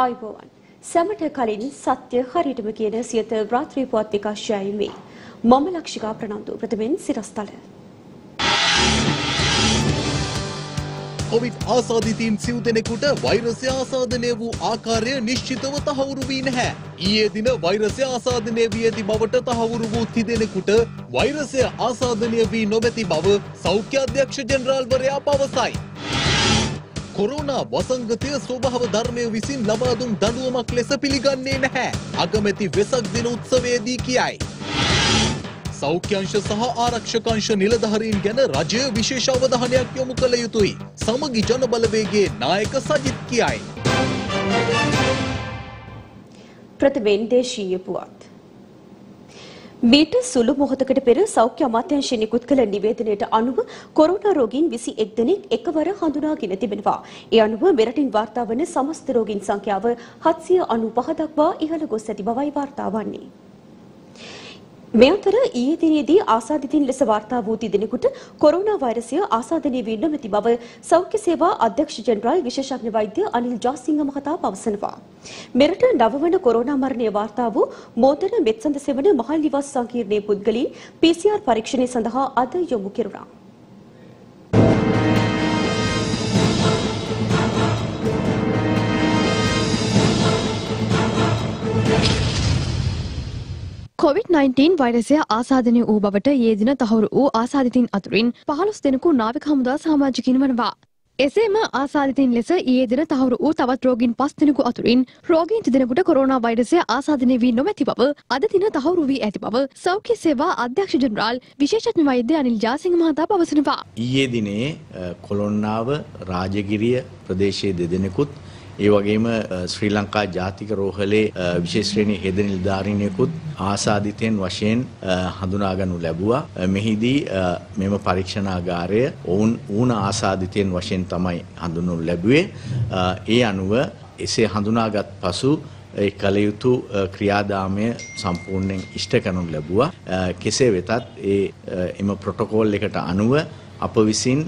ආයිබෝවන් සැමට කලින් සත්‍ය හරියටම කියන සියත රාත්‍රී පුවත් විකාශයයි මේ මම ලක්ෂිකා ප්‍රනන්දු ප්‍රථමෙන් සිරස්තල කොවිඩ් ආසාධිතීන් සිව් දෙනෙකුට වෛරසය ආසාධනය වූ ආකාරය නිශ්චිතව තහවුරු වී නැහැ. ඊයේ දින වෛරසය ආසාධනය වී ඇති බවට තහවුරු වූ තිදෙනෙකුට වෛරසය ආසාධනය වී නොමැති බව සෞඛ්‍ය අධ්‍යක්ෂ ජනරාල්වරයා පවසයි. කොරෝනා වසංගතය ස්වභාව ධර්මය විසින් ලබා දුන් දඬුවමක් ලෙස පිළිගන්නේ නැහැ. අගමැති වෙසක් දින උත්සවයේදී කියයි. සෞඛ්‍යංශ සහ ආරක්ෂකංශ නිලධහරීන් ගැන රජය විශේෂ අවධානයක් යොමු කළ යුතුයි. සමගි ජනබලවේගේ නායක සජිත් කියයි. ප්‍රථමෙන් දේශීය පුවත් මීට සුළු මොහොතකට පෙර සෞඛ්‍ය අමාත්‍යංශය නිකුත් කළ නිවේදනයට අනුව කොරෝනා රෝගීන් 21 දෙනෙක් එකවර හඳුනාගෙන තිබෙනවා. ඒ අනුව මෙරටින් වාර්තා වන සමස්ත රෝගීන් සංඛ්‍යාව 795 දක්වා ඉහළ ගොස් ඇති බවයි වාර්තා වන්නේ. මේ අතර ඊයේ දිනේදී ආසාදිතින් ලෙස වාර්තා වූ තිදෙනෙකුට කොරෝනා වෛරසය ආසාදනය වී නොමැති බව සෞඛ්‍ය සේවා අධ්‍යක්ෂ ජෙනරාල් විශේෂඥ වෛද්‍ය අනිල් ජාසිංහ මහතා පවසනවා. මෙරට නවවන කොරෝනා මරණය වාර්තා වූ මෝදර මෙත්සඳ සෙවන මහල් නිවාස සංකීර්ණයේ පුද්ගලයන් PCR පරීක්ෂණය සඳහා අද යොමු කෙරුණා. කොවිD-19 වෛරසය ආසාධනය වූ බවට ඒ දින තහවුරු වූ ආසාධිතින් අතුරින් පහළොස් දෙනෙකු නාවික හමුදා සමාජිකින් වනවා. එසේම ආසාධිතින් ලෙස ඊයේ දින තහවුරු වූ තවත් රෝගීන් පස් දෙනෙකු අතුරින් රෝගීන් තිදෙනෙකුට කොරෝනා වෛරසය ආසාධනය වී නොමැති බව අද දින තහවුරු වී ඇති බව සෞඛ්‍ය සේවා අධ්‍යක්ෂ ජනරාල් විශේෂඥ වෛද්‍ය අනිල් ජාසිංහ මහතා පවසනවා. ඊයේ දිනේ කොළොන්නාව රාජගිරිය ප්‍රදේශයේ දෙදෙනෙකුත් ඒ වගේම ශ්‍රී ලංකා ජාතික රෝහලේ විශේෂ හෙද නිලධාරීනියකුත් ආසාදිතයන් වශයෙන් හඳුනාගනු ලැබුවා. මෙහිදී මෙම පරීක්ෂණාගාරය ඔවුන් ඌන ආසාදිතයන් වශයෙන් තමයි හඳුනු ලැබුවේ. ඒ අනුව එසේ හඳුනාගත් පසු ඒ කළ යුතු ක්‍රියාදාමය සම්පූර්ණයෙන් ඉෂ්ට කරනු ලැබුවා. කෙසේ වෙතත් ඒ එම ප්‍රොටෝකෝල් එකට අනුව අප විසින්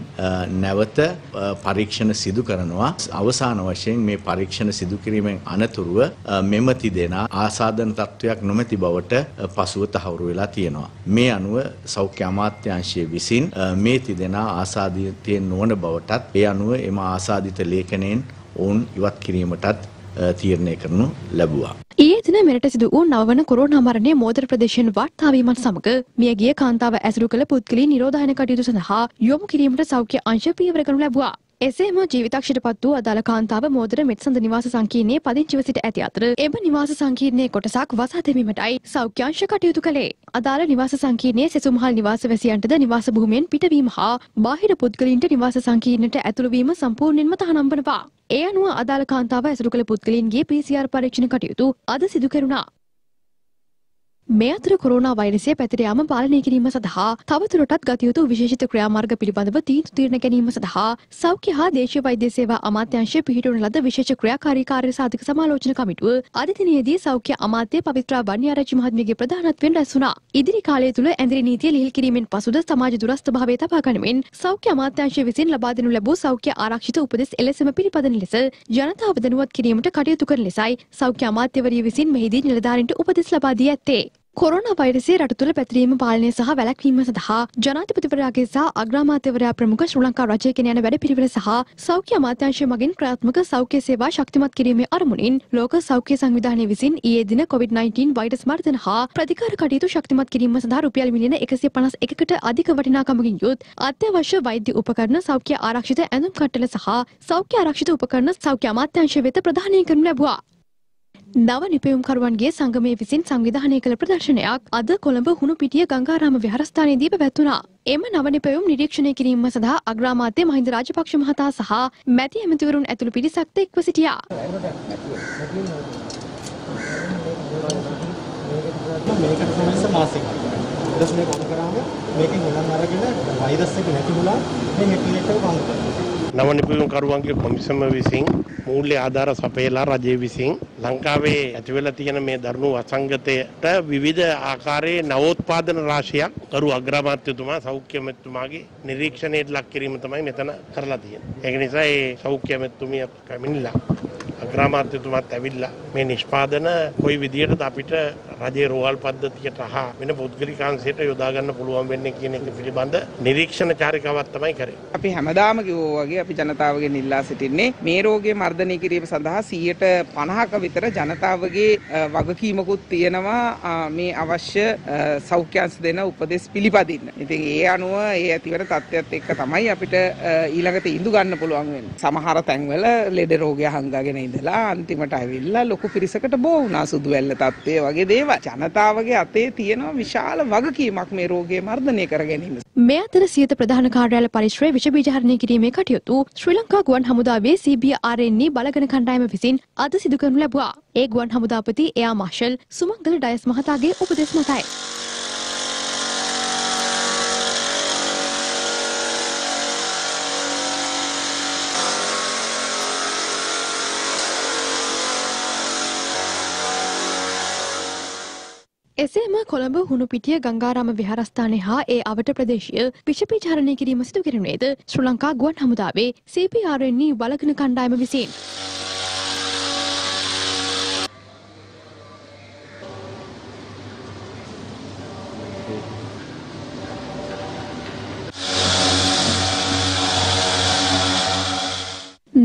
නැවත පරීක්ෂණ සිදු කරනවා. අවසාන වශයෙන් මේ පරීක්ෂණ සිදු කිරීමෙන් අනතුරුව මෙම තිදෙනා ආසාදන තත්ත්වයක් නොමැති බවට පසුව තහවුරු වෙලා තියෙනවා. මේ අනුව සෞඛ්‍ය අමාත්‍යාංශය විසින් මේ තිදෙනා ආසාදිතයෙන් නොවන බවටත් ඒ අනුව එම ආසාදිත ලේඛනයෙන් ඔවුන් ඉවත් කිරීමටත් තීරණය කරනු ලැබුවා. ඊයේ දින මෙරට සිදු වූ නවවන කොරෝනා මරණය මෝදර ප්‍රදේශයෙන් වාර්තාවීමත් සමග මියගිය කාන්තාව ඇසුරු කළ පුද්ගලයන් නිරෝධායන කටයුතු සඳහා යොමු කිරීමට සෞඛ්‍ය අංශ පියවර කරනු ලැබුවා. එසේම ජීවිතක්ෂයට පත් වූ අදාළ කාන්තාව මෝදර මෙත්සඳ නිවාස සංකීර්ණයේ පදිංචිව සිට ඇති අතර එම නිවාස සංකීර්ණයේ කොටසක් වසා දැමීමටයි සෞඛ්‍යාංශ කටයුතු කළේ. අදාළ නිවාස සංකීර්ණයේ සෙසුමහල් නිවාස වැසියන්ටද නිවාස භූමියෙන් පිටවීම හා බාහිර පුද්ගලයින්ට නිවාස සංකීර්ණයට ඇතුළු වීම සම්පූර්ණයෙන්ම තහනම් වනවා. ඒ අනුව අදාළ කාන්තාව ඇසුරු කළ පුද්ගලයින්ගේ PCR පරීක්ෂණ කටයුතු අද සිදු කෙරුණා. මේ අතර කොරෝනා වෛරසය පැතිර යාම පාලනය කිරීම සඳහා තවදුරටත් ගත යුතු විශේෂිත ක්‍රියාමාර්ග පිළිබඳව තීන්දුව తీරන ගැනීම සඳහා සෞඛ්‍ය හා දේශීය වෛද්‍ය සේවා අමාත්‍යාංශය පිහිටුවන ලද විශේෂ ක්‍රියාකාරී කාර්ය සාධක සමාලෝචන කමිටුව අද දිනේදී සෞඛ්‍ය අමාත්‍ය පවිත්‍රා බණ්‍යාරච්චි මහත්මියගේ ප්‍රධානත්වයෙන් රැස් වුණා. ඉදිරි කාලය තුළ ඇඳිරි නීතිය ලිහිල් කිරීමෙන් පසුද සමාජ දුරස්ථ භාවය තබා ගනිමින් සෞඛ්‍ය අමාත්‍යාංශය විසින් ලබා දෙනු ලැබූ සෞඛ්‍ය ආරක්ෂිත උපදෙස් එලෙසම පිළිපදන ලෙස ජනතාව දැනුවත් කිරීමට කටයුතු කරන ලෙසයි සෞඛ්‍ය අමාත්‍යවරිය විසින් මෙහිදී නිලධාරීන්ට උපදෙස් ලබා දී ඇත්තේ. කොරෝනා වෛරසය රට තුළ පැතිරීම පාලනය සහ වැළැක්වීම සඳහා ජනාධිපතිවරයාගේ සහ අග්‍රාමාත්‍යවරයා ප්‍රමුඛ ශ්‍රී ලංකා රජය ගෙන යන වැඩපිළිවෙල සහ සෞඛ්‍ය අමාත්‍යාංශය මගින් ක්‍රියාත්මක සෞඛ්‍ය සේවා ශක්තිමත් කිරීමේ අරමුණින් ලෝක සෞඛ්‍ය සංවිධානය විසින් ඊයේ දින COVID-19 වෛරස් මර්ධන හා ප්‍රතිකාර කටයුතු ශක්තිමත් කිරීම සඳහා රුපියල් මිලියන 151කට අධික වටිනාකමකින් යුත් අත්‍යවශ්‍ය වෛද්‍ය උපකරණ සෞඛ්‍ය ආරක්ෂිත ඇඳුම් කට්ටල සහ සෞඛ්‍ය ආරක්ෂිත උපකරණ සෞඛ්‍ය අමාත්‍යාංශය වෙත ප්‍රදානය කරනු ලැබුවා. නව නිපැයුම්කරුවන්ගේ සංගමය විසින් සංවිධානය කළ ප්‍රදර්ශනයක් අද කොළඹ හුණු පිටිය ගංගාරාම විහාරස්ථානයේදී පැවැත්වුණා. එම නව නිපැයුම් නිරීක්ෂණය කිරීම සඳහා අග්‍රාමාත්‍ය මහින්ද රාජපක්ෂ මහතා සහ මැති ඇමතිවරුන් ඇතුළු පිරිසක්ද එක්ව සිටියා. මේකට සමස්ස මාසෙක. ඊට මේක ඔන් කරාම මේකෙන් ගණන් අරගෙන වෛරස් එක නැති වුණා මේ හැකිලෙට වංග කරනවා. නව නිපුණුකරුවන්ගේ කොමිසම විසින් මූල්‍ය ආධාර සපයලා රජය විසින් ලංකාවේ ඇතිවෙලා තියෙන මේ දරුණු අසංගතයට විවිධ ආකාරයේ නවෝත්පාදන රාශියක් කරු අග්‍රාමාත්‍යතුමා සෞඛ්‍ය ඇමතිතුමාගේ නිරීක්ෂණයට ලක් කිරීම තමයි මෙතන කරලා තියෙන්නේ. ඒක නිසා ඒ සෞඛ්‍ය ඇමතිතුමිය පැමිණිලා අග්‍රාමාත්‍යතුමත් ඇවිල්ලා මේ නිෂ්පාදන කොයි විදියටද අපිට රජයේ රෝහල් පද්ධතියට හා වෙන පුද්ගලිකාංශයට යොදා ගන්න පුළුවන් වෙන්නේ කියන එක පිළිබඳ නිරීක්ෂණ චාරිකාවක් තමයි කරේ. අපි හැමදාම කිව්වා වගේ අපි ජනතාවගෙන් ඉල්ලා සිටින්නේ මේ රෝගය මර්ධනය කිරීම සඳහා 50ක විතර ජනතාවගේ අ, වගකීමකුත් තියෙනවා අ, මේ අවශ්‍ය අ, සෞඛ්‍යංශ දෙන උපදෙස් පිළිපදින්න. ඉතින් ඒ අනුව ඒ ඇතිවන තත්ත්වයක් එක්ක තමයි අපිට අ, ඊළඟට ඉඳු ගන්න පුළුවන් වෙන්නේ. සමහර තැන්වල ලෙඩ රෝගය හංගගෙන ඉඳලා අන්තිමට ඇවිල්ලා ලොකු පිරිසකට බෝ වුණා සුදු වැල්ල තත්ත්වය වගේ දේවල්. ජනතාවගේ අතේ තියෙන විශාල වගකීමක් මේ රෝගය මර්ධනය කර ගැනීම. මේ අතර සියත ප්‍රධාන කාර්යාල පරිශ්‍රය විෂ බීජහරණය කිරීමේ කටයුතු ශ්‍රී ලංකා ගුවන් හමුදාවේ CBRNE බලගන කණ්ඩායම විසින් අද සිදු කරනු ලැබුවා. ඒ ගුවන් හමුදාපති එයා මාර්ෂල් සුමංගල ඩයස් මහතාගේ උපදෙස් මතයි. එසේම කොළඹ හුණුපිටිය ගංගාරාම විහාරස්ථානය හා ඒ අවට ප්‍රදේශය විෂපීචාරණය කිරීම සිදු කෙරුණේද ශ්‍රී ලංකා ගුවන් හමුදාවේ CPRNE බලගන කණ්ඩායම විසින්.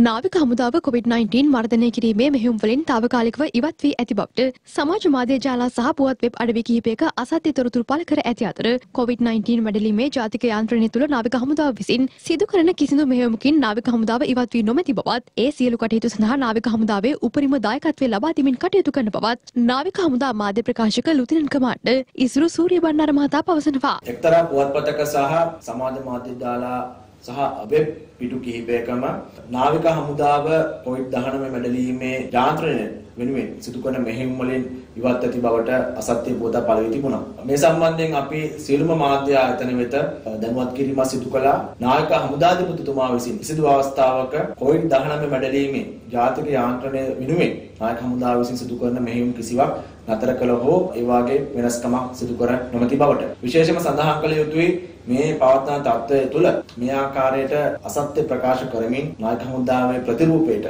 නාවික හමුදාව COVID-19 මර්ධනය කිරීමේ මෙහෙයුම් වලින් తాවකාලිකව ඉවත් වී ඇති බවට සමාජ මාධ්‍ය ජාලා සහ පුවත් වෙබ් අඩවි කිහිපයක අසත්‍ය තොරතුරු පළ කර ඇති අතර COVID-19 මැඩලීමේ ජාතික යාන්ත්‍රණය තුළ නාවික හමුදාව විසින් සිදු කරන කිසිදු මෙහෙයුමකින් නාවික හමුදාව ඉවත් වී නොමැති බවත් ඒ සියලු කටයුතු සඳහා නාවික හමුදාවේ උපරිම දායකත්වය ලබා දෙමින් කටයුතු කරන බවත් නාවික හමුදා මාධ්‍ය ප්‍රකාශක ලුතිනන් කමාන්ඩර් ඉසුරු සූරිය බණ්ඩාර මහතා පවසනවා. එක්තරා පුවත්පතක සහ සමාජ මාධ්‍ය ජාලා සහ වෙබ් පිටු කිහිපයකම නාවික හමුදාව කොවිඩ්-19 මැඩලීමේ යාන්ත්‍රණය වෙනුවෙන් සිදු කරන මෙහෙයුම් වලින් ඉවත් ඇති බවට අසත්‍ය බෝධා පළ වී තිබුණා. මේ සම්බන්ධයෙන් අපි සියලුම මාධ්‍ය ආයතන වෙත දැනුවත් කිරීමක් සිදු කළා. නාවික හමුදාධිපතිතුමා විසින් කිසිදු අවස්ථාවක කොවිඩ්-19 මැඩලීමේ ජාතික යාන්ත්‍රණය වෙනුවෙන් නායක හමුදාව විසින් සිදු කරන මෙහෙයුම් කිසිවක් නතර කළ හෝ ඒ වාගේ වෙනස්කමක් සිදු කර නොමැති බවට විශේෂම සඳහන් කළ යුතුයි මේ පවත්නා තත්ත්වය තුළ මේ ආකාරයට අසත්‍ය ප්‍රකාශ කරමින් නායක හමුදාවේ ප්‍රතිරූපයට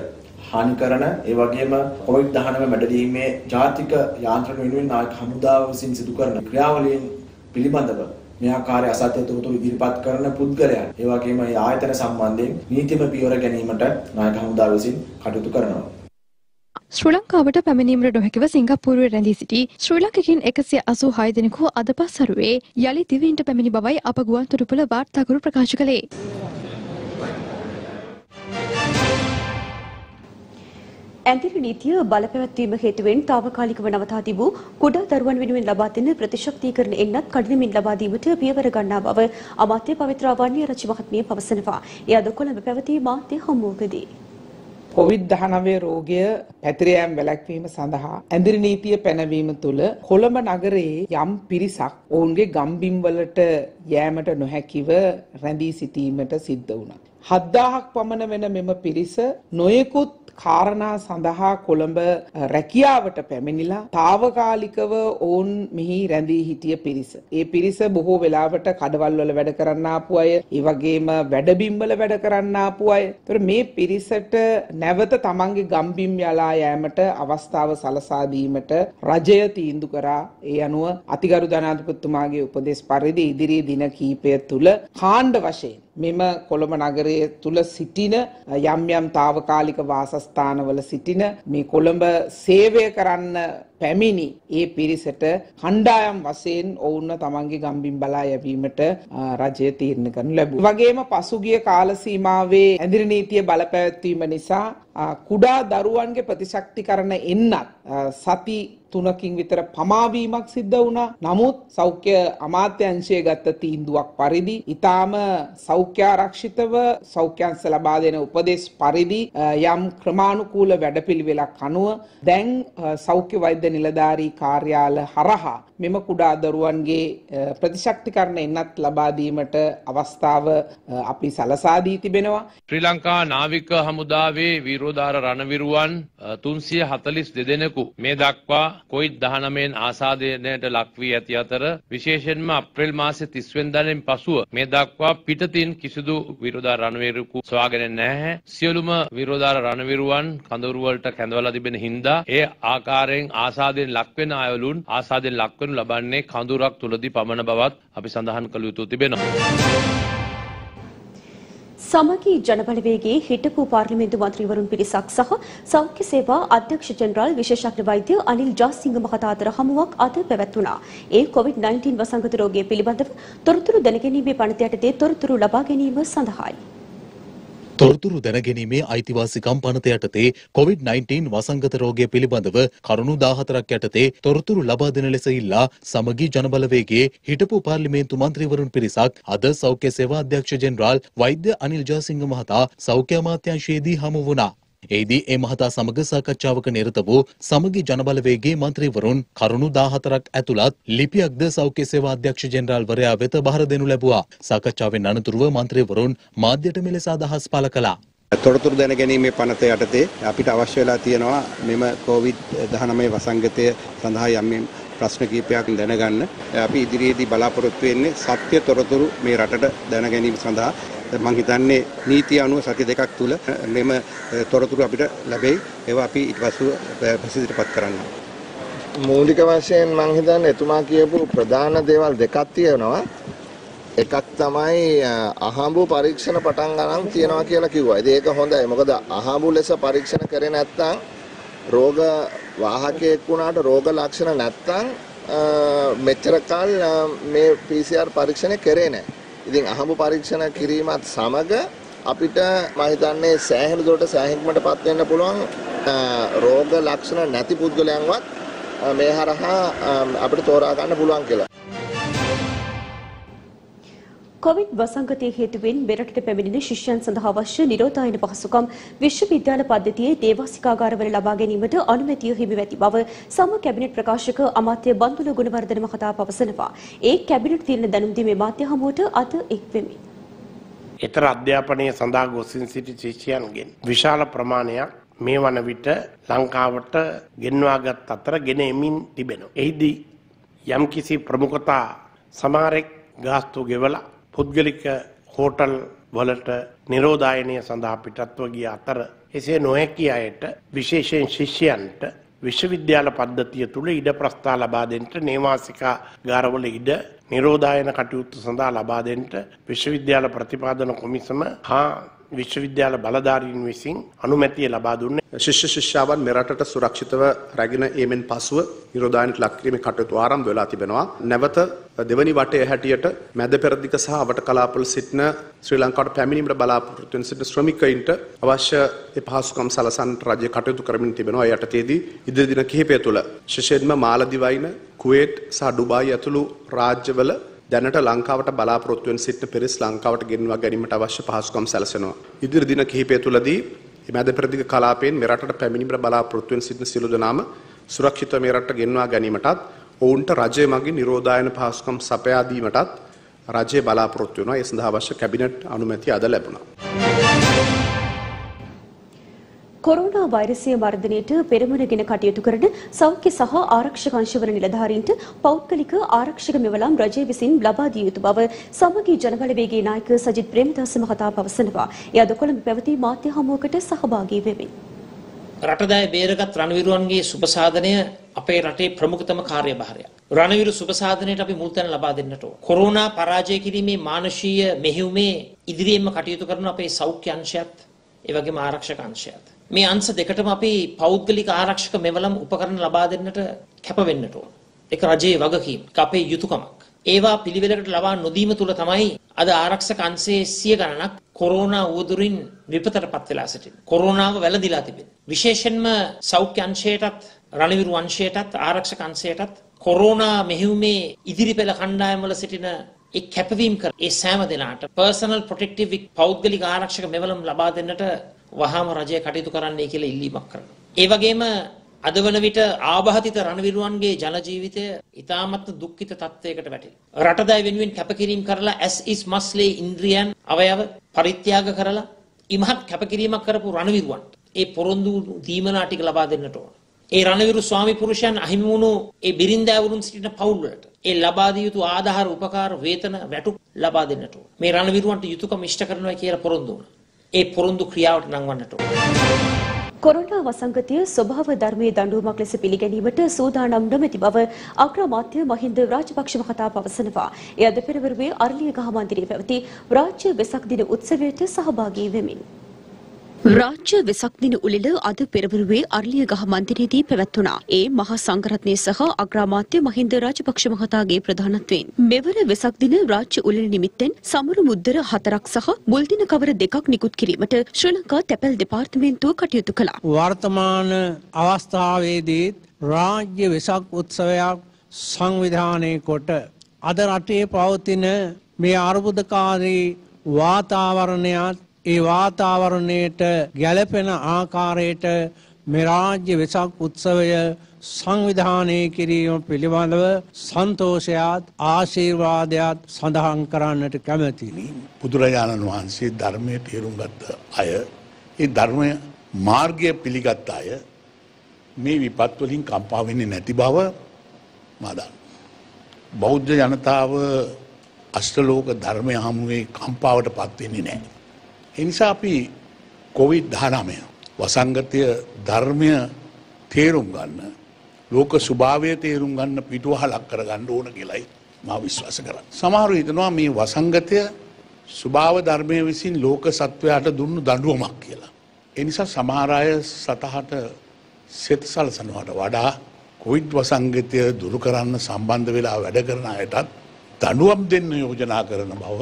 හානි කරන ඒ වගේම COVID-19 මැඩලීමේ ජාතික යාන්ත්‍රණ වෙනුවෙන් නායක හමුදාව විසින් සිදු කරන ක්‍රියාවලියන් පිළිබඳව මේ ආකාරයේ අසත්‍ය තොරතුරු ඉදිරිපත් කරන පුද්ගලයන් ඒ වගේම ඒ ආයතන සම්බන්ධයෙන් නීතිමය පියවර ගැනීමට නායක හමුදාව විසින් කටයුතු කරනවා. ශ්‍රී ලංකාවට පැමිණීමට නොහැකිව සිංගප්පූරුවේ රැඳී සිටි ශ්‍රී ලංකිකින් එකසිය අසූ හය දෙනෙකු අද පස්වරුවේ යළි දිවයින්ට පැමිණි බවයි අප ගුවන් තොටුපොළ වාර්තාකරු ප්‍රකාශ කළේ. ඇඳිරි නීතිය බලපැවැත්වීම හේතුවෙන් తాවකාලිකව නවතා තිබූ කුඩා දරුවන් වෙනුවෙන් ලබා දෙන ප්‍රතිශක්තිකරණ එන්නත් කඩිනමින් ලබා දීමට පියවර ගන්නා බව අමාත්‍ය පවිත්‍රා වන්නියරච්චි මහත්මිය පවසනවා. එය අද කොළඹ පැවති මාධ්‍ය හමුවකදී. කොවිD-19 රෝගය පැතිර යාම වැළැක්වීම සඳහා ඇඳිරි නීතිය පැනවීම තුළ කොළඹ නගරයේ යම් පිරිසක් ඔවුන්ගේ ගම්බිම් වලට යෑමට නොහැකිව රැඳී සිටීමට සිද්ධ වුණා. 7000ක් පමණ වෙන මෙම පිරිස නොයෙකුත් කාරණා සඳහා කොළඹ රැකියාවට පැමිණිලා తాවකාලිකව ඔවුන් මෙහි රැඳී හිටිය පිරිස. ඒ පිරිස බොහෝ වෙලාවට කඩවල් වල වැඩ කරන්න ආපු අය, ඒ වගේම වැඩබිම් වල වැඩ කරන්න ආපු අය. ඒතර මේ පිරිසට නැවත තමන්ගේ ගම්බිම් යලා යෑමට අවස්ථාව සලසා දීමට රජය තීන්දුව කරා. ඒ අනුව අතිගරු ජනාධිපතිතුමාගේ උපදෙස් පරිදි ඉදිරි දින කිහිපය තුල කාණ්ඩ වශයෙන් මෙම කොළඹ නගරය තුල සිටින යම් යම් తాවකාලික වාසස්ථානවල සිටින මේ කොළඹ සේවය කරන්න පැමිණි ඒ පිරිසට කණ්ඩායම් වශයෙන් ඔවුන්ව තමන්ගේ ගම්බිම් බලා යැවීමට රජය තීරණය කරනු ලැබුවා. වගේම පසුගිය කාල සීමාවේ ඇඳිරි නීතිය බලපැවැත්වීම නිසා අ, කුඩා දරුවන්ගේ ප්‍රතිශක්තිකරණ එන්නත් අ, සති තුනකින් විතර පමාවීමක් සිද්ධ වුණා. නමුත් සෞඛ්‍ය අමාත්‍යංශය ගත්ත තීන්දුවක් පරිදි ඊටාම සෞඛ්‍ය ආරක්ෂිතව සෞඛ්‍යංශ ලබා දෙන උපදෙස් පරිදි අ, යම් ක්‍රමානුකූල වැඩපිළිවෙලක් අනුව දැන් අ, සෞඛ්‍ය වෛද්‍ය නිලධාරී කාර්යාල හරහා මෙම කුඩා දරුවන්ගේ අ, ප්‍රතිශක්තිකරණ එන්නත් ලබා දීමට අවස්ථාව අ, අපි සලසා දී තිබෙනවා. ශ්‍රී ලංකා නාවික හමුදාවේ විරෝධාර රණවිරුවන් තුන්සිය හතලිස් දෙදෙනෙකු මේ දක්වා කොයිත් දහනමෙන් ආසාධනයට ලක්වී ඇති අතර විශේෂෙන්ම අප්‍රේල් මාසෙ තිස්වෙන්දනෙන් පසුව මේ දක්වා පිටතින් කිසිදු විරෝධාර රණවිරුකු සවාගෙන නැහැ. සියලුම විරෝධාර රණවිරුවන් කඳවරුවලට කැඳවලා තිබෙන හින්දා ඒ ආකාරයෙන් ආසාදයෙන් ලක්වෙන අයවලුන් ආසාදයෙන් ලක්වනු ලබන්නේ කඳුරක් තුළදී පමණ බවත් අපි සඳහන් කළ යුතු තිබෙනවා. සමගී ජනබලවේගයේ හිටපු පාර්ලිමේන්තු මන්ත්‍රීවරුන් පිරිසක් සහ සෞඛ්‍ය සේවා අධ්‍යක්ෂ ජෙනරාල් විශේෂඥ වෛද්‍ය අනිල් ජාසිංහ මහතා අතර හමුවක් අද පැවැත්වුණා. ඒ COVID-19 වසංගත රෝගය පිළිබඳව තොරතුරු දැනගැනීමේ පනත යටතේ තොරතුරු ලබා ගැනීම සඳහායි. තොරතුරු දැනගැනීමේ අයිතිවාසිකම් පනත යටතේ COVID-19 වසංගත රෝගය පිළිබඳව කරුණු 14ක් යටතේ තොරතුරු ලබා දෙන ලෙස ඉල්ලා සමගී ජනබලවේගයේ හිටපු පාර්ලිමේන්තු මන්ත්‍රීවරුන් පිරිසක් අද සෞඛ්‍ය සේවා අධ්‍යක්ෂ ජෙනරාල් වෛද්‍ය අනිල් ජයසිංහ මහතා සෞඛ්‍ය අමාත්‍යාංශයේදී හමු වුණා. එහිදී ඒ මහතා සමග සාකච්ඡාවක නිරත වූ සමගි ජනබලවේගේ මන්ත්‍රීවරුන් කරුණු 14ක් ඇතුළත් ලිපියක්ද සෞඛ්‍ය සේවා අධ්‍යක්ෂ ජෙනරාල්වරයා වෙත බහර දෙනු ලැබුවා. සාකච්ඡාවෙන් අනතුරුව මන්ත්‍රීවරුන් මාධ්‍යට මෙලෙස අදහස් පළ කළා. තොරතුරු දැන ගැනීමේ පනත යටතේ අපිට අවශ්‍ය වෙලා තියෙනවා මෙම COVID-19 වසංගතය සඳහා යම් යම් ප්‍රශ්න කීපයක් දැනගන්න. අපි ඉදිරියේදී බලාපොරොත්තු වෙන්නේ සත්‍ය තොරතුරු මේ රටට දැන ගැනීම සඳහා මම හිතන්නේ නීතිය අනුව සති දෙකක් තුල මෙම තොරතුරු අපිට ලැබෙයි. ඒවා අපි ඊට පස්සෙ ප්‍රසිද්ධිපත් කරන්න. මූලික වශයෙන් මම හිතන්නේ එතුමා කියපු ප්‍රධාන දේවල් දෙකක් තියෙනවා. එකක් තමයි අහඹු පරීක්ෂණ පටන් ගන්න තියනවා කියලා කිව්වා. ඉතින් ඒක හොඳයි. මොකද අහඹු ලෙස පරීක්ෂණ කරේ නැත්නම් රෝග වාහකයෙක් වුණාට රෝග ලක්ෂණ නැත්නම් මෙච්චර කල් මේ PCR පරීක්ෂණය කරේ නැහැ. ඉතින් අහඹු පරීක්ෂණ කිරීමත් සමග අපිට මම හිතන්නේ සෑහෙන දුරට සෑහීමකටපත් වෙන්න පුළුවන් රෝග ලක්ෂණ නැති පුද්ගලයන්වත් මේ හරහා අපිට තෝරා ගන්න පුළුවන් කියලා. කොවිඩ් වසංගතය හේතුවෙන් මෙරටට පැමිණෙන ශිෂ්‍යයන් සඳහා අවශ්‍ය නිරෝධායන පහසුකම් විශ්වවිද්‍යාල පද්ධතියේ දේවාසිකාගාරවල ලබා ගැනීමට අනුමැතිය හිමි ඇති බව සම කැබිනට් ප්‍රකාශක අමාත්‍ය බන්දුල ගුණවර්ධන මහතා පවසනවා. ඒ කැබිනට් තීරණ දැනුම් දීමේ මාධ්‍ය හමුවට අද එක් වෙමි. ඊතර අධ්‍යාපනය සඳහා ගොසින් සිටි ශිෂ්‍යයන්ගෙන් විශාල ප්‍රමාණයක් මේ වන විට ලංකාවට ගෙන්වාගත් අතර ගෙන එමින් තිබෙනවා. එහිදී යම්කිසි ප්‍රමුඛතා සමහරෙක් ගාස්තු ගෙවලා පුද්ගලික හෝටල් වලට නිරෝධායනය සඳහා පිටත්ව ගිය අතර එසේ නොහැකි අයට විශේෂයෙන් ශිෂ්‍යයන්ට විශ්වවිද්‍යාල පද්ධතිය තුළ ඉඩ ප්‍රස්ථා ලබා දෙන්නට නේවාසිකා ගාරවල ඉඩ නිරෝධායන කටයුතු සඳහා ලබා දෙන්නට විශ්වවිද්‍යාල ප්‍රතිපාදන කොමිසම හා විශ්වවිද්‍යාල බලධාරීන් විසින් අනුමැතිය ලබා දුන්නේ ශිෂ්‍ය ශිෂ්‍යාවන් මෙරටට සුරක්ෂිතව රැගෙන ඒමෙන් පසුව නිරෝධායනට ලක්කිරීමේ කටයුතු ආරම්භ වෙලා තිබෙනවා. නැවත දෙවනි වටේ හැටියට මැද පෙරදිග සහ අවට කලාපවල සිටින ශ්‍රී ලංකාවට පැමිණීමට බලාපොරොත්තු වෙන සිටින ශ්‍රමිකයින්ට අවශ්‍ය ඒ පහසුකම් සලසන්නට රජය කටයුතු කරමින් තිබෙනවා. ඒ යටතේදී ඉදිරි දින කිහිපය තුළ විශේෂයෙන්ම මාලදිවයින, කුවේට් සහ ඩුබායි ඇතුළු රාජ්‍යවල දැනට ලංකාවට බලාපොරොත්තු වෙන සිටින පිරිස් ලංකාවට ගෙන්වා ගැනීමට අවශ්‍ය පහසුකම් සැලසෙනවා. ඉදිරි දින කිහිපය තුළදී මැද පෙරදිග කලාපයෙන් මෙරටට පැමිණීමට බලාපොරොත්තු වෙන සිටින සියලු දෙනාම සුරක්ෂිතව මෙරටට ගෙන්වා ගැනීමටත් ඔවුන්ට රජය මගින් නිරෝධායන පහසුකම් සපයා දීමටත් රජය බලාපොරොත්තු වෙනවා. ඒ සඳහා අවශ්‍ය කැබිනට් අනුමැතිය අද ලැබුණා. කොරෝනා වෛරසය වර්ධනයට පෙරමුණගෙන කටයුතු කරන සෞඛ්‍ය සහ ආරක්ෂක අංශවල නිලධාරීන්ට පෞද්ගලික ආරක්ෂක මෙවලම් රජය විසින් ලබා දිය යුතු බව සමගී ජනබලවේගයේ නායක සජිත් ප්‍රේමදාස මහතා පවසනවා. එය අද කොළඹ පැවති මාධ්‍ය හමුවකට සහභාගී වෙමින්. රටදාය බේරගත් රණවිරුවන්ගේ සුපසාධනය අපේ රටේ ප්‍රමුඛතම කාර්යභාරයක්. රණවිරු සුපසාධනයට අපි මුල් තැන ලබා දෙන්නට ඕන. කොරෝනා පරාජය කිරීමේ මානවීය මෙහෙයුමේ ඉදිරියෙන්ම කටයුතු කරන අපේ සෞඛ්‍ය අංශයත් ඒ වගේම ආරක්ෂක අංශයත්. මේ අංශ දෙකටම අපි පෞද්ගලික ආරක්ෂක මෙවලම් උපකරණ ලබා දෙන්නට කැප වෙන්නට ඕන. ඒක රජයේ වගකීම. ඒක අපේ යුතුයකමක්. ඒවා පිළිවෙලකට ලබා නොදීම තුල තමයි අද ආරක්ෂක අංශයේ සිය ගණනක් කොරෝනා උවදුරින් විපතටපත් වෙලා සිටින්නේ. කොරෝනාව වැළඳිලා තිබෙනවා. විශේෂයෙන්ම සෞඛ්‍ය අංශයටත් රණවිරු අංශයටත් ආරක්ෂක අංශයටත් කොරෝනා මෙහෙයුමේ ඉදිරිපෙළ කණ්ඩායම් වල සිටින ඒ කැපවීම කර ඒ සෑම දෙනාට පර්සනල් ප්‍රොටෙක්ටිව් පෞද්ගලික ආරක්ෂක මෙවලම් ලබා දෙන්නට වහාම රජය කටයුතු කරන්නයි කියලා ඉල්ලීමක් කරනවා. ඒ වගේම අද වන විට ආබාධිත රණවිරුවන්ගේ ජන ජීවිතය ඉතාමත් දුක්ඛිත තත්ත්වයකට වැටිලා. රටදැයි වෙනුවෙන් කැපකිරීම කරලා as is must lay ඉන්ද්‍රියන් අවයව පරිත්‍යාග කරලා ඉමහත් කැපකිරීමක් කරපු රණවිරුවන්ට ඒ පොරොන්දු දීමනා ටික ලබා දෙන්නට ඕන. ඒ රණවිරු ස්වාමි පුරුෂයන් අහිමි වුණු ඒ බිරින්දෑවරුන් සිටින පවුල් වලට ඒ ලබා දිය යුතු ආධාර උපකාර වේතන වැටුප් ලබා දෙන්නට ඕන. මේ රණවිරුවන්ට යුතුයකම ඉෂ්ට කරනවා කියලා පොරොන්දු වුණා. ඒ පොරොන්දු ක්‍රියාවට නංවන්නට ඕන. කොරෝනා වසංගතය ස්වභාව ධර්මයේ දඬුවමක් ලෙස පිළිගැනීමට සූදානම් නොමැති බව අග්‍රාමාත්‍ය මහින්ද රාජපක්ෂ මහතා පවසනවා. එය අද පෙරවරුවේ අරලියගහ මන්දිරයේ පැවති රාජ්‍ය වෙසක් දින උත්සවයට සහභාගී වෙමින් රාජ්‍ය වෙසක් දින උළෙල අද පෙරවරුවේ අර්ලියගහ මන්දිරයේදී පැවැත්වුණා. ඒ මහා සංඝරත්නය සහ අග්‍රාමාත්‍ය මහින්ද රාජපක්ෂ මහතාගේ ප්‍රධානත්වයෙන්. මෙවර වෙසක් දින රාජ්‍ය උළෙල නිමිත්තෙන් සමරු මුද්දර හතරක් සහ මුල් දින කවර දෙකක් නිකුත් කිරීමට ශ්‍රී ලංකා තැපැල් දෙපාර්තමේන්තුව කටයුතු කළා. වර්තමාන අවස්ථාවේදීත් රාජ්‍ය වෙසක් උත්සවයක් සංවිධානය කොට අද රටේ පවතින මේ අර්බුදකාරී වාතාවරණයත් ඒ වාතාවරණයට ගැලපෙන ආකාරයට මේ රාජ්‍ය වෙසක් උත්සවය සංවිධානය කිරීම පිළිබඳව සන්තෝෂයත් ආශීර්වාදයක් සඳහන් කරන්නට කැමැතිනි. බුදුරජාණන් වහන්සේ ධර්මය තේරුම් ගත්ත අය ඒ ධර්මය මාර්ගය පිළිගත් අය මේ විපත්වලින් කම්පාවෙන්නේ නැති බව මදන්. බෞද්ධ ජනතාව අෂ්ටලෝක ධර්මය හමුවේ කම්පාවට පත්වෙන්නේ නෑ. එනිසා අපි කොවිඩ් දානමය වසංගතය ධර්මය තේරුම් ගන්න ලෝක ස්වභාවය තේරුම් ගන්න පිටුවහලක් කර ගන්න ඕන කියලයි මා විශ්වාස කරන්න. සමහරු හිතනවා මේ වසංගතය ස්වභාව ධර්මය විසින් ලෝක සත්වයාට දුන්නු දඩුවමක් කියලා. එනිසා සමහරය සතහට සෙත් සලසනවට වඩා කොයිඩ් වසංගතය දුරු කරන්න සම්බන්ධ වෙලා වැඩ කරන අයටත් දඩුවම් දෙන්න යෝජනා කරන බව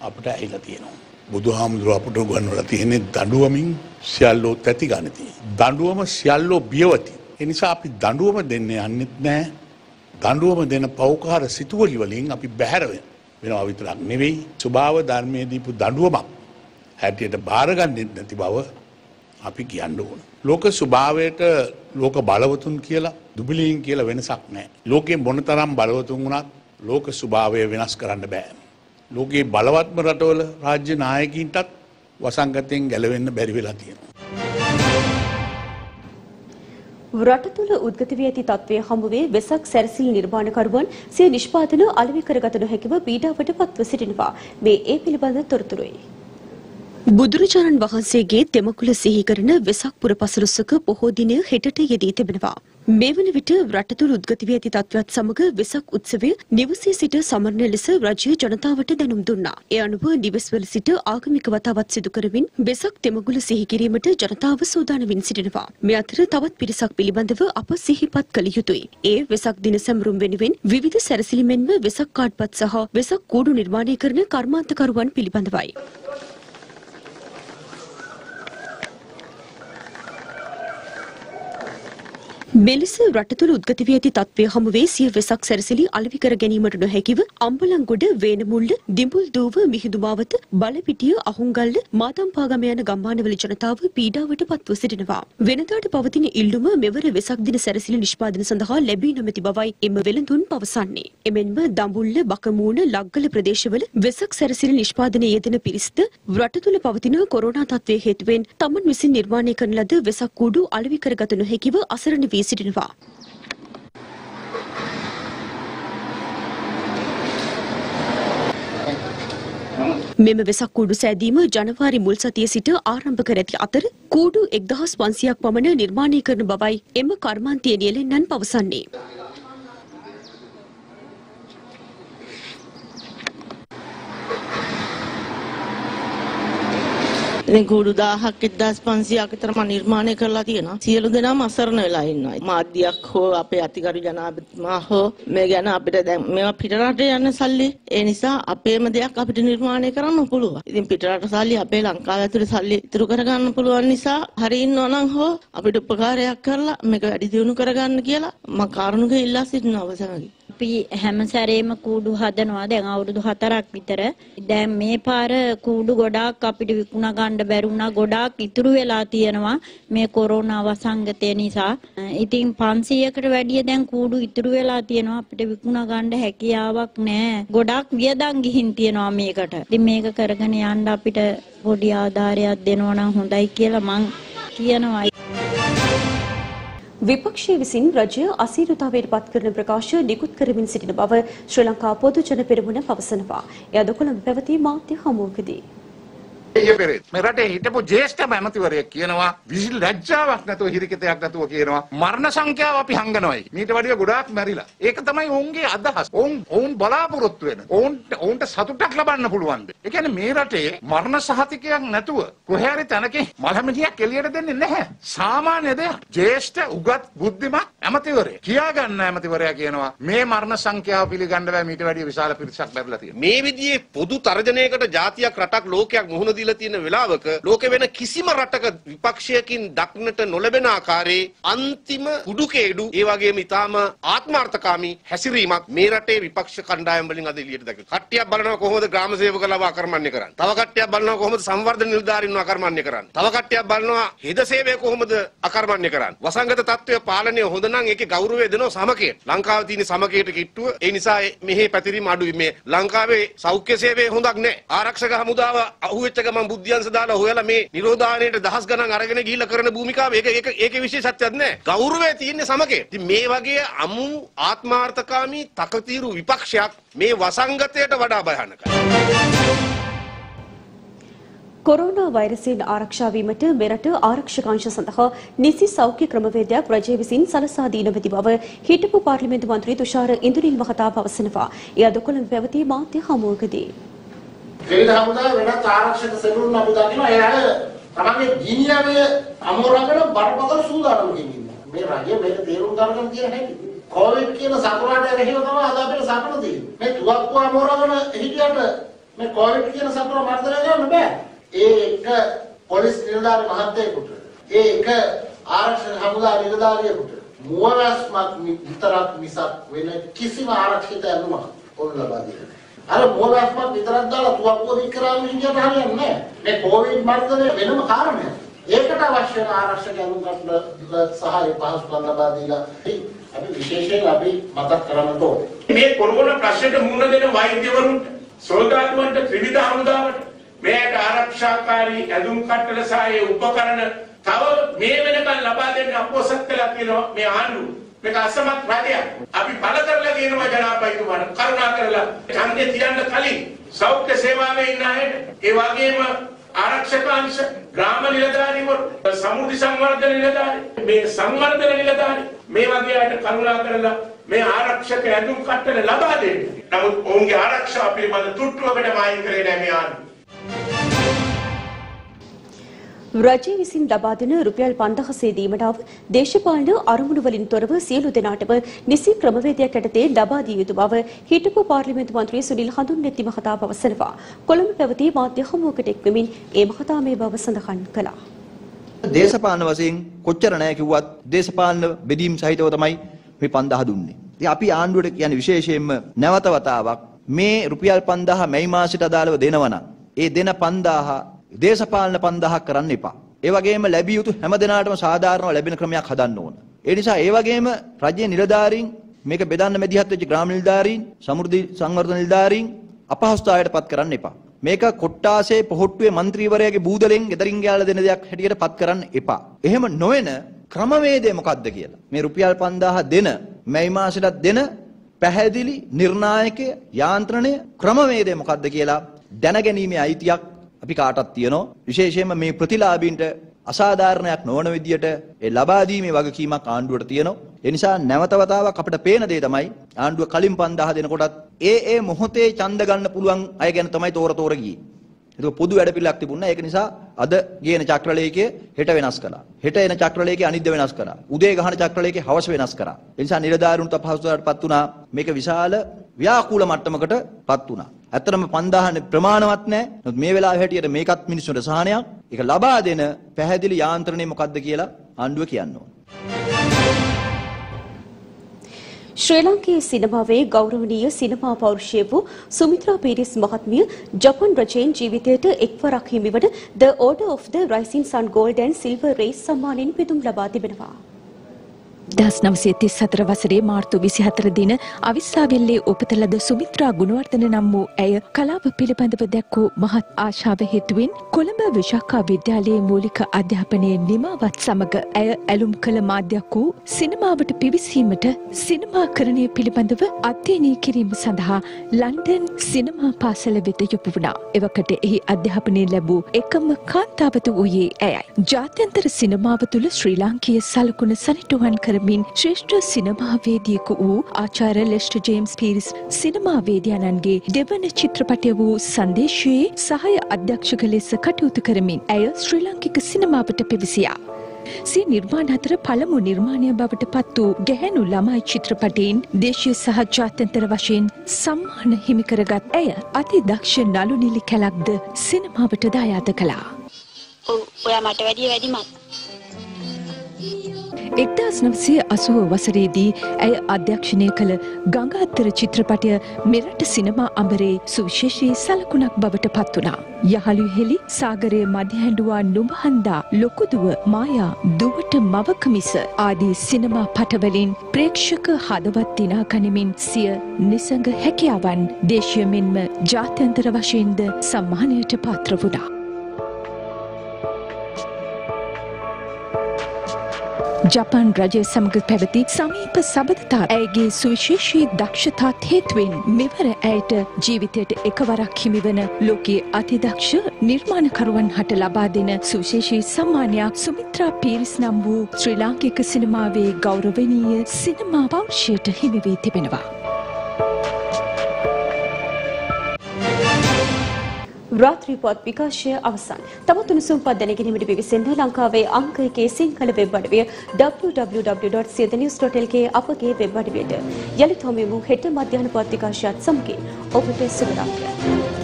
අපට ඇහිල තියෙනවා. බුදු හාමුදුරුව අපට ගන්නවල තියෙනෙ දඩුවමින් සියල්ලෝ තැති ගනිති. දඩුවම සියල්ලෝ බියවති. එනිසා අපි දඩුවම දෙන්න යන්නෙත් නෑ දඩුවම දෙන පෞකාර සිතුවලි වලින් අපි බැහැරවෙන් වෙනවා විතරක් නෙවෙයි ස්වභාව ධර්මය දීපු දඩුවමක් හැටියට භාරගන්නෙත් නැති බව අපි කියන්න ඕන. ලෝක ස්වභාවයට ලෝක බලවතුන් කියලා දුබිලීන් කියලා වෙනසක් නෑ. ලෝකෙන් මොනතරම් බලවතුන් වුණත් ලෝක ස්වභාවය වෙනස් කරන්න බෑ. ලෝකයේ බලවත්ම රටවල රාජ්‍ය නායකින්ටත් වසංගතයෙන් ගැලවෙන්න බැරි වෙලා තියෙනවා. රට තුළ උද්ගත වී ඇති තත්ත්වය හමුවේ වෙසක් සැරසිලි නිර්මාණකරුවන් සිය නිෂ්පාදන අලෙවි කරගත නොහැකිව පීඩාවට පත්ව සිටිනවා. මේ ඒ පිළිබඳ තොරතුරුයි. බුදුරජාණන් වහන්සේගේ දෙමකුල සිහි කරන වෙසක් පුර පසළොස්වක පොහෝ දිනය හෙටට යෙදී තිබෙනවා. මේ වන විට රට තුළ උද්ගත වී ඇති තත්ත්වයත් සමග වෙසක් උත්සවය නිවසේ සිට සමරන ලෙස රජය ජනතාවට දැනුම් දුන්නා. ඒ අනුව නිවෙස්වල සිට ආගමික වතාවත් සිදු කරමින් වෙසක් දෙමගුල සිහි කිරීමට ජනතාව සූදානමින් සිටිනවා. මේ අතර තවත් පිරිසක් පිළිබඳව අප සිහිපත් කළ යුතුයි. ඒ වෙසක් දින සැමරුම් වෙනුවෙන් විවිධ සැරසිලි මෙන්ම වෙසක් කාඩ්පත් සහ වෙසක් කූඩු නිර්මාණය කරන කර්මාන්තකරුවන් පිළිබඳවයි. මෙලෙස රට තුළ උද්ගත වී ඇති තත්ත්වය හමුවේ සිය වෙසක් සැරසිලි අලෙවි කර ගැනීමට නොහැකිව අම්බලන්ගොඩ වේනමුල්ල දිඹුල් දූව මිහිඳුමාවත බලපිටිය අහුන්ගල්ල මාතම්පාගම යන ගම්මානවල ජනතාව පීඩාවට පත්ව සිටිනවා. වෙනදාට පවතින ඉල්ලුම මෙවර වෙසක් දින සැරසිලි නිෂ්පාදන සඳහා ලැබී නොමැති බවයි එම වෙළඳුන් පවසන්නේ. එමෙන්ම දඹුල්ල බකමූණ ලග්ගල ප්‍රදේශවල වෙසක් සැරසිලි නිෂ්පාදනයේ යෙදෙන පිරිස්ද රට තුළ පවතින කොරෝනා තත්ත්වය හේතුවෙන් තමන් විසින් නිර්මාණය කරන ලද වෙසක් කූඩු අලෙවි කරගත නොහැකිව අසරණ වී සිටිනවා. මෙම වෙසක් කූඩු සෑදීම ජනවාරි මුල් සතිය සිට ආරම්භ කර ඇති අතර කූඩු එක්දහස් පන්සියක් පමණ නිර්මාණය කරන බවයි එම කර්මාන්තය නියලෙන්නන් පවසන්නේ. ඉතින් කුඩු 1000ක් 1500ක් විතර මම නිර්මාණය කරලා තියෙනවා. සියලු දෙනාම අසරණ වෙලා ඉන්නවා. මාධ්‍යයක් හෝ අපේ අතිගරු ජනාධිපතිතුමා හෝ මේ ගැන අපිට දැන් මේවා පිටරට යන සල්ලි. ඒ නිසා අපේම දෙයක් අපිට නිර්මාණය කරන්න පුළුවන්. ඉතින් පිටරට සල්ලි අපේ ලංකාව ඇතුලේ සල්ලි ඉතුරු කරගන්න පුළුවන් නිසා හරි ඉන්නවා නම් හෝ අපිට උපකාරයක් කරලා මේක වැඩි දියුණු කරගන්න කියලා මම කාරුණික ඉල්ලා සිටින අවසරයි. අපි හැම සැරේම කූඩු හදනවා දැන් අවුරුදු 4ක් විතර. දැන් මේ පාර කූඩු ගොඩාක් අපිට විකුණා ගන්න බැරුණා ගොඩාක් ඉතුරු වෙලා තියෙනවා මේ කොරෝනා වසංගතය නිසා. ඉතින් 500කට වැඩිය දැන් කූඩු ඉතුරු වෙලා තියෙනවා අපිට විකුණා ගන්න හැකියාවක් නැහැ. ගොඩාක් වියදම් ගිහින් තියෙනවා මේකට. ඉතින් මේක කරගෙන යන්න අපිට පොඩි ආධාරයක් දෙනවා නම් හොඳයි කියලා මං කියනවා. විපක්ෂයේ විසින් රජය අසීරුතාවයට පත් කරන ප්‍රකාශ නිකුත් කරමින් සිටින බව ශ්‍රී ලංකා පොදු ජන පෙරමුණ පවසනවා. එය අද කොළඹ පැවති මාධ්‍ය හමුවකදී. ඊයේ පෙරේත් මේ රටේ හිටපු ජ්‍යෙෂ්ඨ ඇමතිවරයෙක් කියනවා විසි ලැජ්ජාවක් නැතුව හිරිකිතයක් නැතුව කියනවා මරණ සංඛ්‍යාව අපි හංගනවායි. මීට වඩා ගොඩාක් මැරිලා. ඒක තමයි ඔවුන්ගේ අදහස්. ඔවුන් ඔවුන් බලාපොරොත්තු වෙන. ඔවුන්ට ඔවුන්ට සතුටක් ලබන්න පුළුවන්. ඒ කියන්නේ මේ රටේ මරණ සහතිකයක් නැතුව කොහේ හරි තැනකින් මලමිණියක් එළියට දෙන්නේ නැහැ. සාමාන්‍ය දෙයක්. ජ්‍යෙෂ්ඨ උගත් බුද්ධිමත් ඇමතිවරයෙක්. කියා ගන්න ඇමතිවරයා කියනවා මේ මරණ සංඛ්‍යාව පිළිගන්න බෑ මීට වැඩිය විශාල පිරිසක් ලැබිලා තියෙනවා. මේ විදිහේ පොදු තර්ජනයකට ජාතියක් රටක් ලෝකයක් මුහුණ දීලා තියෙන වෙලාවක ලෝකෙ වෙන කිසිම රටක විපක්ෂයකින් දක්නට නොලැබෙන ආකාරයේ අන්තිම කුඩුකේඩු ඒ වගේම ඊටාම ආත්මార్థකාමී හැසිරීමක් මේ රටේ විපක්ෂ කණ්ඩායම් වලින් අද එළියට දැක්කේ. කට්ටියක් බලනවා කොහොමද ග්‍රාම සේවකලව අකර්මණ්‍ය කරන්නේ. තව කට්ටියක් බලනවා කොහොමද සංවර්ධන නිලධාරීන්ව අකර්මණ්‍ය කරන්නේ. තව කට්ටියක් බලනවා හෙද සේවය කොහොමද අකර්මණ්‍ය කරන්නේ. වසංගත තත්ත්වය පාලනය හොඳ නම් ඒකේ ගෞරවය දෙනවා සමකයට. ලංකාවේ තියෙන සමකයට කිට්ටුව ඒ නිසා මෙහි පැතිරීම අඩුයි. මේ ලංකාවේ සෞඛ්‍ය සේවය හොඳක් නැහැ. ආරක්ෂක හමුදාව අහුවෙච්ච ගමන් බුද්ධියන්ස දාලා හොයලා මේ නිරෝධානයට දහස් ගණන් අරගෙන ගිහිල්ලා කරන භූමිකාව ඒක ඒක ඒකේ විශේෂත්වයක් නැහැ. ගෞරවය තියෙන්නේ සමකේ. ඉතින් මේ වගේ අමු ආත්මාර්ථකාමී තකතිරු විපක්ෂයක් මේ වසංගතයට වඩා භයානකයි. කොරෝනා වෛරසයෙන් ආරක්ෂා වීමට මෙරට ආරක්ෂක අංශ සඳහා නිසි සෞඛ්‍ය ක්‍රමවේදයක් රජය විසින් සලසා දී නොමැති බව හිටපු පාර්ලිමේන්තු මන්ත්‍රී තුෂාර ඉන්දුනිල් මහතා පවසනවා. එය අද කොළඹ පැවති මාධ්‍ය හමුවකදී. ත්‍රිවිධ හමුදාව වෙනත් ආරක්ෂක සෙවුරුන් අපි දකිනවා ඒ අය තමන්ගේ ගිනියමේ අමෝරගෙන බරපතල සූදානම්කින් ඉන්නවා. මේ රජය මේක තේරුම් ගන්න තියෙන හැටි. කොවිඩ් කියන සතුරාට එරෙහිව තමයි අද අපිට සතුට තියෙන්නේ. මේ තුවක්කුව අමෝරගෙන හිටියට මේ කොවිඩ් කියන සතුර මර්ධනය කරන්න බෑ. ඒ එක පොලිස් නිලධාරි මහත්තයෙකුට ඒ එක ආරක්ෂක හමුදා නිලධාරියෙකුට මුවවැස්මක් විතරක් මිසක් වෙන කිසිම ආරක්ෂිත ඇඳුමක් ඔවුන් ලබා දෙන්නේ අර මුවවැස්මක් විතරක් දාලා තුවක්කුව දික් කරාම හිටියට හරියන්නේ නැහැ. මේ කොවිඩ් මර්ධනය වෙනම කාරණයක්. ඒකට අවශ්‍ය වෙන ආරක්ෂක ඇඳුම් කට්ට සහ ඒ පහසුකම් ලබා දීලා අපි විශේෂයෙන් අපි මතක් කරන්න ඕනේ. මේ කොරෝනා ප්‍රශ්නෙට මුහුණ දෙන වෛද්‍යවරුන්ට සොල්දාදුවන්ට ත්‍රිවිධ හමුදාවට මේකට ආරක්ෂාකාරී ඇඳුම් කට්ටල සහ ඒ උපකරණ තව මේ වෙනකන් ලබා දෙන්න අපොසත් කළා කියනවා මේ ආණ්ඩුව. මේක අසමත් රජයක්. අපි බල කරලා කියනවා ජනාධිපතිතුමාට කරුණා කරලා ඡන්දේ තියන්න කලින් සෞඛ්‍ය සේවාවේ ඉන්න අයට ඒ වගේම ආරක්ෂක අංශ ග්‍රාම නිලධාරීවරු සමුද්‍රි සංවර්ධන නිලධාරී මේ සංවර්ධන නිලධාරී මේ වගේ අයට කරුණා කරලා මේ ආරක්ෂක ඇඳුම් කට්ටල ලබා දෙන්න. නමුත් ඔවුන්ගේ ආරක්ෂාව පිළිබඳ තුට්ටුවකට මායින් කරේ නැහැ මේ ආණ්ඩුව. රජය විසින් ලබා දෙන රුපියල් 5000 දීමටව දේශපාලන අරමුණු වලින් තොරව සියලු දෙනාටම නිසි ක්‍රමවේදයක් යටතේ ලබා දිය යුතු බව හිටපු පාර්ලිමේන්තු මන්ත්‍රී සුනිල් හඳුන්නෙත්ති මහතා පවසනවා. කොළඹ පැවති මාධ්‍ය හමුවකට එක්වමින් ඒ මහතා මේ බව සඳහන් කළා. දේශපාලන වශයෙන් කොච්චර නැහැ කිව්වත් දේශපාලන බෙදීම් සහිතව තමයි මේ 5000 දුන්නේ. ඉතින් අපි ආණ්ඩුවට කියන්නේ විශේෂයෙන්ම නැවත වතාවක් මේ රුපියල් 5000 මැයි මාසෙට අදාළව දෙනවනම් ඒ දෙන 5000 දේශපාලන 5000ක් කරන්න එපා. ඒ වගේම ලැබිය යුතු හැම දිනාටම සාධාරණව ලැබෙන ක්‍රමයක් හදන්න ඕන. ඒ නිසා ඒ වගේම රජයේ නිලධාරීන් මේක බෙදන්න මැදිහත් වෙච්ච ග්‍රාම නිලධාරීන්, සමෘද්ධි සංවර්ධන නිලධාරීන් අපහසුතාවයට පත් කරන්න එපා. මේක කොට්ටාසේ පොහොට්ටුවේ മന്ത്രിවරයාගේ බූදලෙන් ගෙදරින් ගෑලා දෙන දෙයක් හැටියට පත් කරන්න එපා. එහෙම නොවන ක්‍රමවේදය මොකක්ද කියලා. මේ රුපියල් 5000 දෙන මැයි මාසෙටත් දෙන පැහැදිලි නිර්ණායක යාන්ත්‍රණය ක්‍රමවේදය මොකක්ද කියලා දැනගැනීමේ අයිතියක් අපි කාටත් තියෙනවා. විශේෂයෙන්ම මේ ප්‍රතිලාභීන්ට අසාධාරණයක් නොවන විදියට ඒ ලබා දීමේ වගකීමක් ආණ්ඩුවට තියෙනවා. ඒ නිසා නැවත වතාවක් අපිට පේන දේ තමයි ආණ්ඩුව කලින් 5000 දෙනකොටත් ඒ ඒ මොහොතේ ඡන්ද ගන්න පුළුවන් අය ගැන තමයි තෝර තෝර ගියේ. ඒක පොදු වැඩපිළිවෙලක් තිබුණා. ඒක නිසා අද ගේන චක්‍රලේඛය හෙට වෙනස් කළා. හෙට එන චක්‍රලේඛය අනිද්දා වෙනස් කළා. උදේ ගහන චක්‍රලේඛය හවස වෙනස් කරා. ඒ නිසා නිලධාරීන්ට අපහසුතාවයටපත් වුණා. මේක විශාල ව්‍යාකූල මට්ටමකටපත් වුණා. ඇත්තටම 5000 ප්‍රමාණවත් නැහැ. නමුත් මේ වෙලාවේ හැටියට මේකත් මිනිස්සුන්ට සහනයක්. ඒක ලබා දෙන පැහැදිලි යාන්ත්‍රණය මොකක්ද කියලා ආණ්ඩුව කියන්න ඕන. ශ්‍රී ලංකයේ සිනමාවේ ගෞරවනීය සිනමා පෞරුෂය වූ සුමිත්‍රා පීරිස් මහත්මිය ජපන් රජයෙන් ජීවිතයට එක්වරක් හිමිවන The Order of the Rising Sun Gold and Silver Race සම්මානයෙන් පිදුම් ලබා තිබෙනවා. දස් නවසය තිස් සතර වසරේ මාර්තු විසි හතර දින අවිස්සාවෙල්ලේ උපත ලද සුමිත්‍රා ගුණවර්ධන නම් වූ ඇය කලාව පිළිබඳව දැක්වූ මහත් ආශාව හේතුවෙන් කොළඹ විශාකා විද්‍යාලයේ මූලික අධ්‍යාපනයේ නිමාවත් සමග ඇය ඇලුම් කළ මාධ්‍යයක් වූ සිනමාවට පිවිසීමට සිනමාකරණය පිළිබඳව අධ්‍යයනය කිරීම සඳහා ලන්ඩන් සිනමා පාසල වෙත යොපු වුණා. එවකට එහි අධ්‍යාපනය ලැබූ එකම කාන්තාවත වූයේ ඇයයි. ජාත්‍යන්තර සිනමාව තුළ ශ්‍රී ලාංකීය සලකුණ සනිටුවන් කරමින් ශ්‍රේෂ්ඨ සිනමාවේදියෙකු වූ ආචාර්ය ලෙස්ටර් ජේම්ස් පීරිස් සිනමාවේදියාණන්ගේ දෙවන චිත්‍රපටය වූ සංදේශයේ සහය අධ්‍යක්ෂක ලෙස කටයුතු කරමින් ඇය ශ්‍රී ලාංකික සිනමාවට පිවිසියා. සිය නිර්මාණ අතර පළමු නිර්මාණය බවට පත් වූ ගැහැණු ළමයි චිත්‍රපටයෙන් දේශීය සහ ජාත්‍යන්තර වශයෙන් සම්මාන හිමිකරගත් ඇය අති දක්ෂ නළු නිලි කැලක්ද සිනමාවට දායාද කළා. ඔව් ඔයා මට වැඩිය වැඩිමත්. එක්දස් නවසය අසුව වසරේදී ඇය අධ්‍යක්ෂණය කළ ගංගාත්තර චිත්‍රපටය මෙරට සිනමා අඹරේ සුවිශේෂී සලකුණක් බවට පත් වුණා. යහළු හෙළි සාගරය මධ්‍යහැඩුවා නුඹහන්දා ලොකුදුව මායා දුවට මවක මිස ආදී සිනමා පටවලින් ප්‍රේක්ෂක හදවත් දිනා ගනිමින් සිය නිසඟ හැකියාවන් දේශය මෙන්ම ජාත්‍යන්තර වශයෙන්ද සම්මානයට පාත්‍ර වුණා. ජපන් රජය සමග පැවති සමීප සබඳතා ඇයගේ සුවිශේෂී දක්ෂතාත් හේතුවෙන් මෙවර ඇයට ජීවිතයට එකවරක් හිමිවන ලෝකයේ අතිදක්ෂ නිර්මාණකරුවන් හට ලබා දෙන සුවිශේෂී සම්මානයක් සුමිත්‍රා පීරිස් නම් වූ ශ්‍රී ලාංකික සිනමාවේ ගෞරවනීය සිනමා පෞරුෂයට හිමිවී තිබෙනවා. රාත්‍රී පොත් විකාශය අවසන්. තවත් උණුසුම් පත් දැනගැනීමට පිවිසෙන්න ලංකාවේ අංක එකේ සිංහල වෙබ් අඩවිය www.cnews.lk අපගේ වෙබ් අඩවියට. යළිත් හමුවෙමු හෙට මධ්‍යහන පොත් විකාශයත් සමගින්. ඔබට සුබ රාත්‍රියක්.